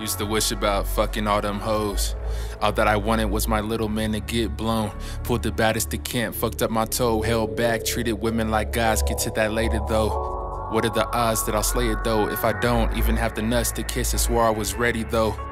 Used to wish about fucking all them hoes. All that I wanted was my little man to get blown. Pulled the baddest to camp, fucked up my toe, held back, treated women like guys. Get to that later though. What are the odds that I'll slay it though? If I don't even have the nuts to kiss, I swore I was ready though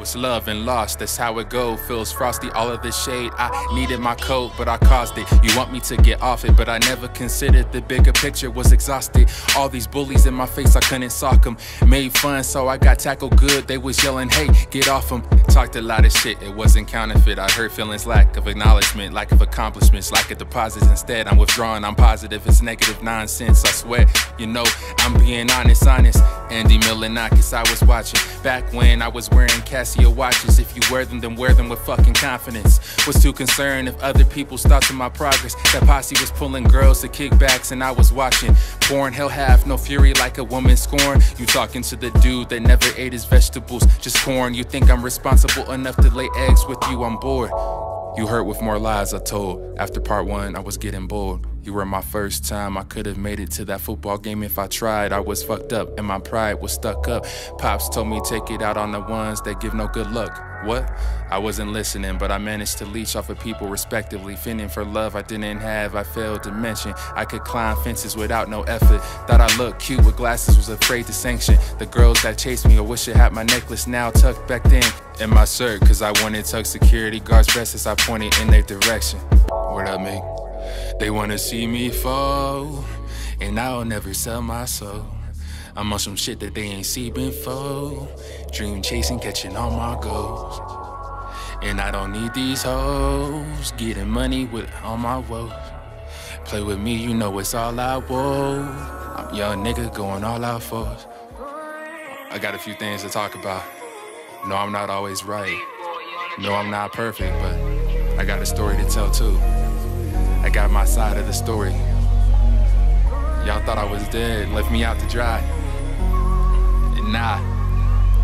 was love and lost. That's how it go. Feels frosty, all of the shade. I needed my coat, but I caused it. You want me to get off it, but I never considered the bigger picture. Was exhausted. All these bullies in my face, I couldn't sock them. Made fun, so I got tackled good. They was yelling, hey, get off them. Talked a lot of shit, it wasn't counterfeit. I hurt feelings, lack of acknowledgement, lack of accomplishments, lack of deposits. Instead, I'm withdrawing, I'm positive. It's negative nonsense. I swear, you know, I'm being honest, honest. Andy Milonakis, I was watching. Back when I was wearing Casio watches. If you wear them, then wear them with fucking confidence. Was too concerned if other people stopped my progress. That posse was pulling girls to kickbacks, and I was watching. Born hell have no fury like a woman scorn. You talking to the dude that never ate his vegetables, just corn. You think I'm responsible enough to lay eggs with you on board. You hurt with more lies I told. After part one, I was getting bored. You were my first time. I could have made it to that football game if I tried. I was fucked up and my pride was stuck up. Pops told me take it out on the ones that give no good luck. What? I wasn't listening, but I managed to leech off of people respectively. Fending for love I didn't have, I failed to mention. I could climb fences without no effort. Thought I looked cute with glasses, was afraid to sanction. The girls that chased me, I wish I had my necklace now tucked back then in my shirt. Cause I wanted tuck security guards best as I pointed in their direction. What up, me? They wanna see me fall, and I'll never sell my soul. I'm on some shit that they ain't seen before. Dream chasing, catching all my goals. And I don't need these hoes, getting money with all my woes. Play with me, you know it's all I want. I'm young nigga going all out for. I got a few things to talk about. No, I'm not always right. No, I'm not perfect, but I got a story to tell too. I got my side of the story. Y'all thought I was dead, left me out to dry. Nah,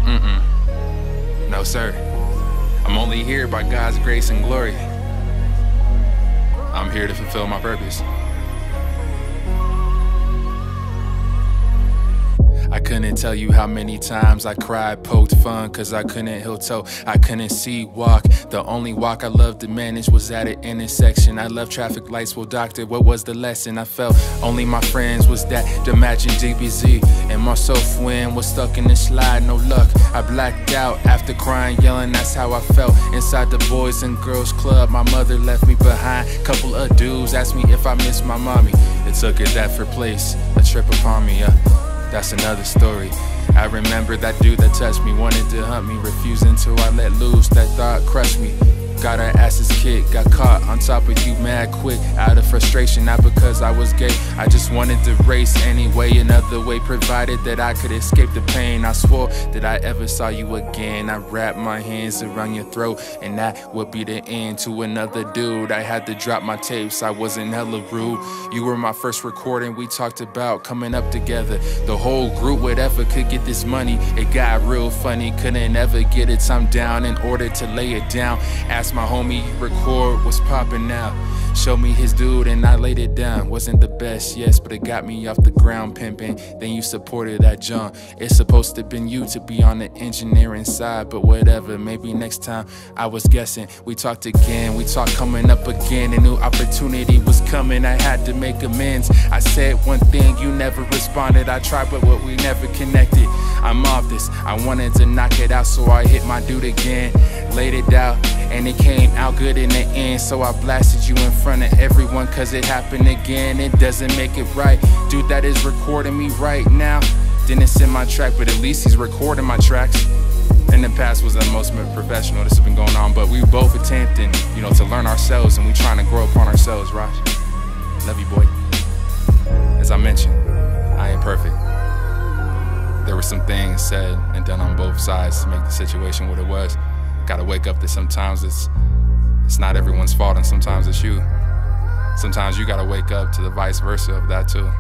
mm-mm. No, sir. I'm only here by God's grace and glory. I'm here to fulfill my purpose. I couldn't tell you how many times I cried, poked fun, cause I couldn't heel toe. I couldn't see walk. The only walk I loved to manage was at an intersection. I love traffic lights, well, doctor, what was the lesson? I felt only my friends was that imagine DBZ. And myself when was stuck in the slide, no luck. I blacked out after crying, yelling, that's how I felt. Inside the Boys and Girls Club, my mother left me behind. Couple of dudes asked me if I missed my mommy. It took it that for place, a trip upon me, yeah that's another story. I remember that dude that touched me, wanted to hunt me, refusing to I let loose. That thought crushed me. Got our asses kicked, got caught on top of you mad quick. Out of frustration, not because I was gay. I just wanted to race anyway, another way Provided that I could escape the pain. I swore that I ever saw you again. I wrapped my hands around your throat And that would be the end to another dude. I had to drop my tapes, I wasn't hella rude. You were my first recording, we talked about coming up together. The whole group, whatever could get this money. It got real funny, couldn't ever get it. Time down In order to lay it down Asked my homie record what's popping now. Showed me his dude and I laid it down. Wasn't the best, yes, but it got me off the ground pimping. Then you supported that jump. It's supposed to been you to be on the engineering side, but whatever. Maybe next time I was guessing. We talked again, we talked coming up again. A new opportunity was coming. I had to make amends. I said one thing, you never responded. I tried, but what we never connected. I'm off this. I wanted to knock it out, so I hit my dude again. Laid it out, and it came out good in the end. So I blasted you in front of everyone, cause it happened again. It doesn't make it right. Dude that is recording me right now didn't send my track, but at least he's recording my tracks. In the past was the most professional, this has been going on, but we both attempting, you know, to learn ourselves and we trying to grow upon ourselves, Raj. Love you, boy. As I mentioned, I ain't perfect there were some things said and done on both sides to make the situation what it was. Gotta wake up that sometimes it's it's not everyone's fault and sometimes it's you. Sometimes you gotta wake up to the vice versa of that too.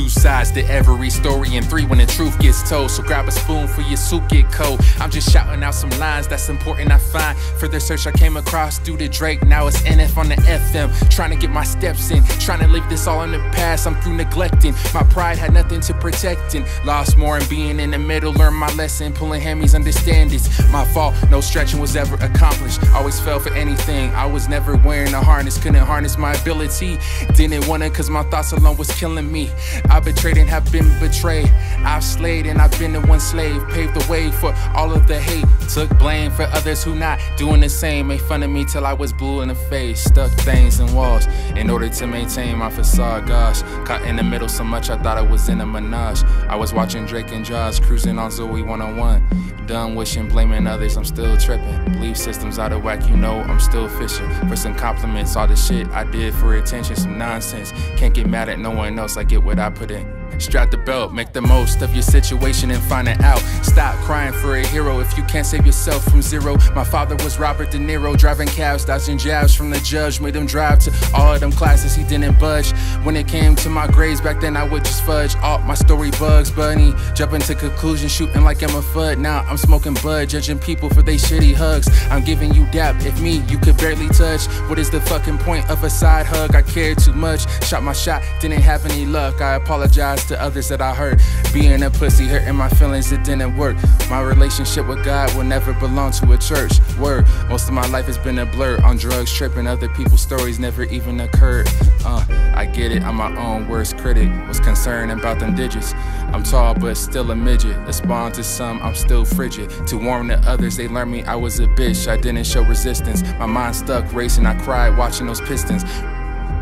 Two sides to every story, and three when the truth gets told. So grab a spoon for your soup get cold. I'm just shouting out some lines that's important I find. Further search I came across through the Drake, now it's NF on the FM. Trying to get my steps in, trying to leave this all in the past. I'm through neglecting. My pride had nothing to protect and lost more in being in the middle. Learn my lesson, pulling hammies, understand it's my fault. No stretching was ever accomplished. Always fell for anything. I was never wearing a harness, couldn't harness my ability. Didn't want it cause my thoughts alone was killing me. I betrayed and have been betrayed. I've slayed and I've been the one slave. Paved the way for all of the hate. Took blame for others who not doing the same. Made fun of me till I was blue in the face. Stuck things in walls in order to maintain my facade. Gosh, caught in the middle so much I thought I was in a menage. I was watching Drake and Josh cruising on Zoey 101. Done wishing, blaming others, I'm still tripping. Belief systems out of whack, you know I'm still fishing. For some compliments, all the shit I did for attention, some nonsense. Can't get mad at no one else, I get what I put in. Strap the belt, make the most of your situation and find it out. Stop crying for a hero if you can't save yourself from zero. My father was Robert De Niro, driving cabs, dodging jabs from the judge. Made him drive to all of them classes, he didn't budge. When it came to my grades back then, I would just fudge. All my story bugs, bunny. Jumping to conclusions, shooting like I'm a fud. Now I'm smoking bud, judging people for they shitty hugs. I'm giving you dap, if me, you could barely touch. What is the fucking point of a side hug? I cared too much. Shot my shot, didn't have any luck. I apologize to others that I hurt. Being a pussy, hurting my feelings, it didn't work. My relationship with God will never belong to a church. Word, most of my life has been a blur. On drugs, tripping, other people's stories never even occurred. Uh, I get it, I'm my own worst critic. Was concerned about them digits. I'm tall, but still a midget. Respond to some, I'm still frigid. To warm to others, they learned me I was a bitch. I didn't show resistance. My mind stuck racing, I cried watching those pistons.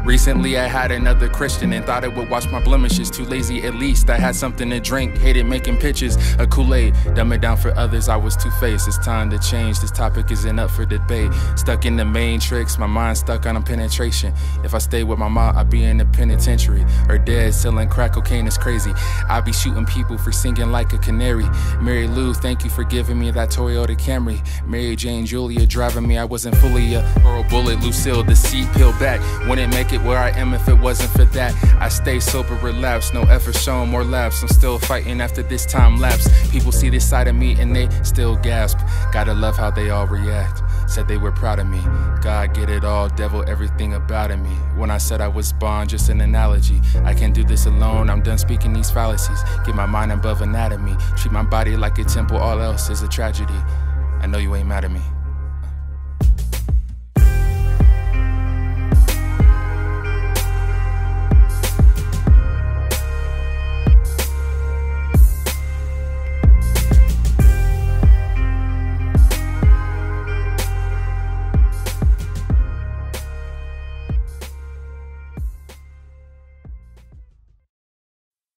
Recently, I had another Christian and thought it would wash my blemishes. Too lazy, at least I had something to drink. Hated making pictures a Kool Aid. Dumb it down for others, I was too faced. It's time to change. This topic isn't up for debate. Stuck in the main tricks, my mind stuck on a penetration. If I stay with my mom, I'd be in the penitentiary. Or dead, selling crack cocaine is crazy. I'd be shooting people for singing like a canary. Mary Lou, thank you for giving me that Toyota Camry. Mary Jane Julia driving me, I wasn't fully a or a bullet. Lucille, the seat peeled back. Wouldn't make it it where I am if it wasn't for that. I stay sober, relapse, no effort shown, more laughs. I'm still fighting after this time lapse. People see this side of me and they still gasp. Gotta love how they all react. Said they were proud of me. God get it all, devil everything about me. When I said I was born, just an analogy. I can't do this alone, I'm done speaking these fallacies. Get my mind above anatomy. Treat my body like a temple, all else is a tragedy. I know you ain't mad at me.